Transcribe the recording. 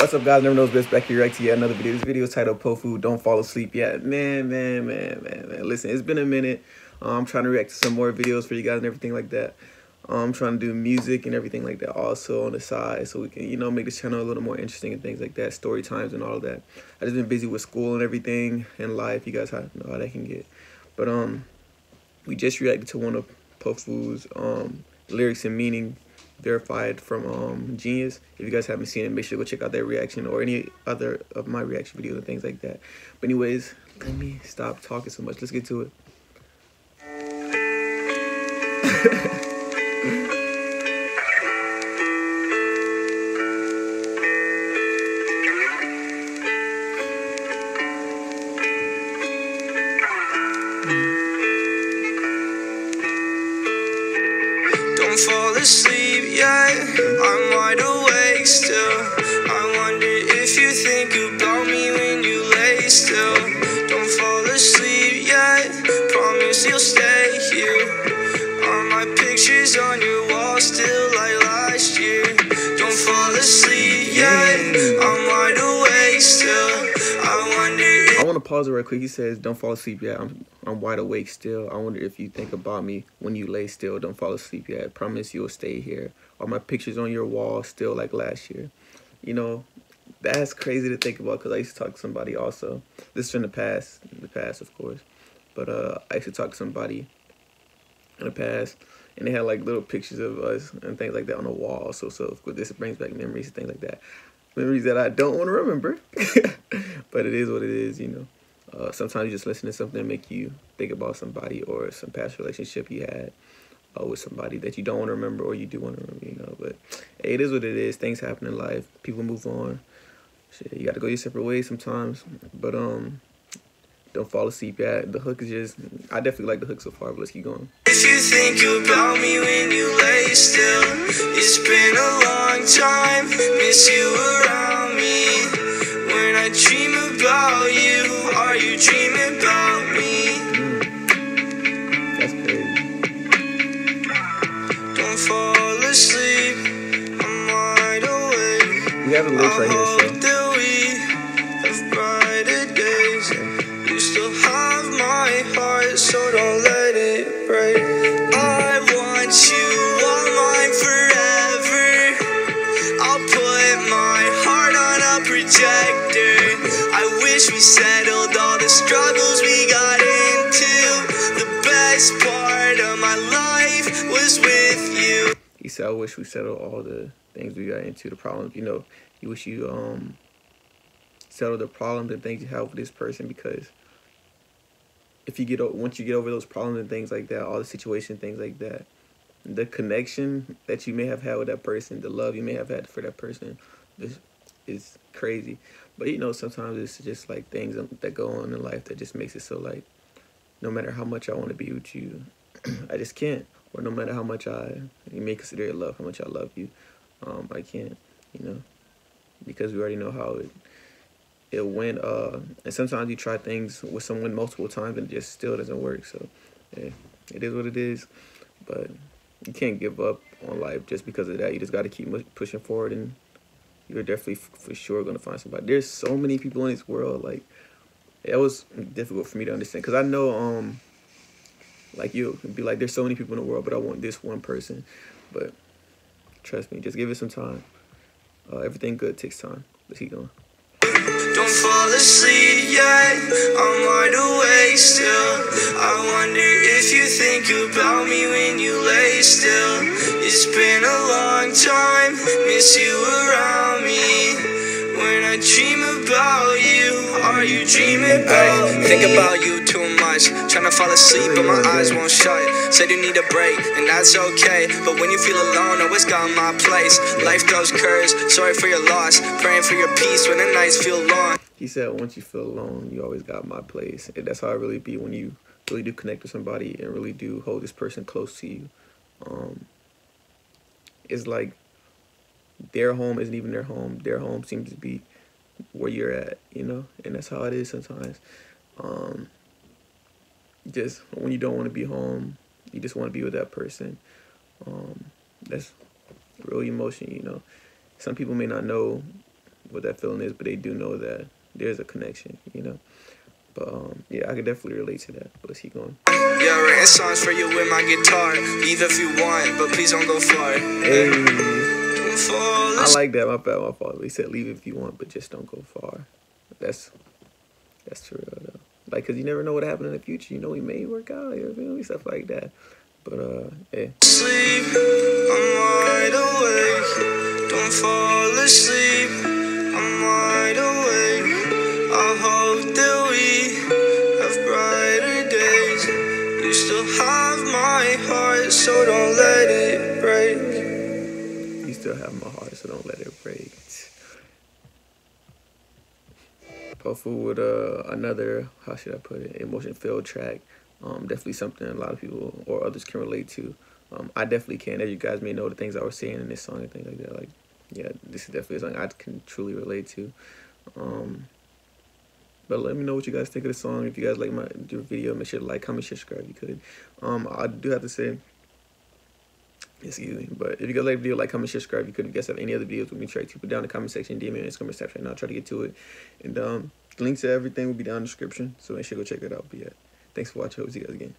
What's up, guys? Never knows best. Back here, right to yet another video. This video is titled "Powfu Don't Fall Asleep Yet." Man, man, man, man, man. Listen, it's been a minute. Uh, I'm trying to react to some more videos for you guys and everything like that. Uh, I'm trying to do music and everything like that also on the side, so we can, you know, make this channel a little more interesting and things like that, story times and all of that. I just been busy with school and everything and life. You guys know how that can get. But um, we just reacted to one of Powfu's um lyrics and meaning verified from um, Genius. If you guys haven't seen it, make sure to go check out that reaction or any other of my reaction videos and things like that. But anyways, let me stop talking so much. Let's get to it. Don't fall asleep yet. I'm wide awake still. I wonder if you think about me when you lay still. Don't fall asleep yet. Promise you'll stay here. Are my pictures on your wall still like last year? Don't fall asleep yet. Pause it real quick. He says, "Don't fall asleep yet. I'm I'm wide awake still. I wonder if you think about me when you lay still. Don't fall asleep yet. I promise you'll stay here. Are my pictures on your wall still like last year? You know, that's crazy to think about because I used to talk to somebody also. This is from the past, the past of course. But uh, I used to talk to somebody in the past, and they had like little pictures of us and things like that on the wall. So so of course this brings back memories and things like that. Memories that I don't want to remember, but it is what it is, you know. Uh, sometimes you just listen to something and make you think about somebody or some past relationship you had uh, with somebody that you don't want to remember or you do want to remember, you know. But hey, it is what it is. Things happen in life. People move on. Shit, you got to go your separate ways sometimes. But um, don't fall asleep yet. The hook is just, I definitely like the hook so far. But let's keep going. If you think about me when you lay still, it's been a long time. Miss you around wish we settled all the struggles we got into. The best part of my life was with you. He said, I wish we settled all the things we got into, the problems. You know, you wish you um settled the problems and things you have with this person because if you get once you get over those problems and things like that, all the situation things like that, the connection that you may have had with that person, the love you may have had for that person, is is crazy. But you know, sometimes it's just like things that go on in life that just makes it so like, no matter how much I want to be with you, I just can't. Or no matter how much I you may consider it love, how much I love you, um, I can't. You know, because we already know how it it went. Uh, and sometimes you try things with someone multiple times and it just still doesn't work. So, yeah, it is what it is. But you can't give up on life just because of that. You just got to keep pushing forward, and you're definitely for sure gonna find somebody. There's so many people in this world. Like it was difficult for me to understand because I know um like you be like there's so many people in the world, but I want this one person. But trust me, just give it some time. Uh, everything good takes time. Let's keep going. Don't fall asleep yet. I'm wide awake still. I wonder if you think about me when you lay still. It's been a long time. Miss you around me. When I dream about you, are you dreaming about me? Think about you too much. Trying to fall asleep, but my eyes won't shut. Said you need a break, and that's okay. But when you feel alone, always got my place. Life throws curves. Sorry for your loss. Praying for your peace when the nights feel long. He said, once you feel alone, you always got my place. And that's how it really be when you really do connect with somebody and really do hold this person close to you. Um, it's like their home isn't even their home. Their home seems to be where you're at, you know? And that's how it is sometimes. Um, just when you don't want to be home, you just want to be with that person. Um, that's real emotion, you know. Some people may not know what that feeling is, but they do know that there's a connection, you know. But um, yeah, I could definitely relate to that. Let's keep going. Yeah, writing songs for you with my guitar. Leave if you want, but please don't go far. Hey, I like that. My bad, my fault. He said leave if you want, but just don't go far. That's that's true though. Like, cause you never know what happened in the future. You know, we may work out. You feel me? Stuff like that. But uh, yeah. asleep. I'm wide awake. Don't fall asleep. My heart, so don't let it break. Powfu with uh, another, how should I put it, emotion filled track. Um, definitely something a lot of people or others can relate to. Um, I definitely can. As you guys may know, the things I was saying in this song and things like that. Like, yeah, this is definitely song I can truly relate to. Um, but let me know what you guys think of the song. If you guys like my video, make sure to like, comment, subscribe if you could. Um, I do have to say, excuse me, but if you guys like the video, like, comment, share, subscribe. If you could, if you guys have any other videos with me, try to put down in the comment section, DM me on Instagram Snapchat, and I'll try to get to it. And um, links to everything will be down in the description, so make sure to go check it out. But yeah, thanks for watching. Hope see you guys again.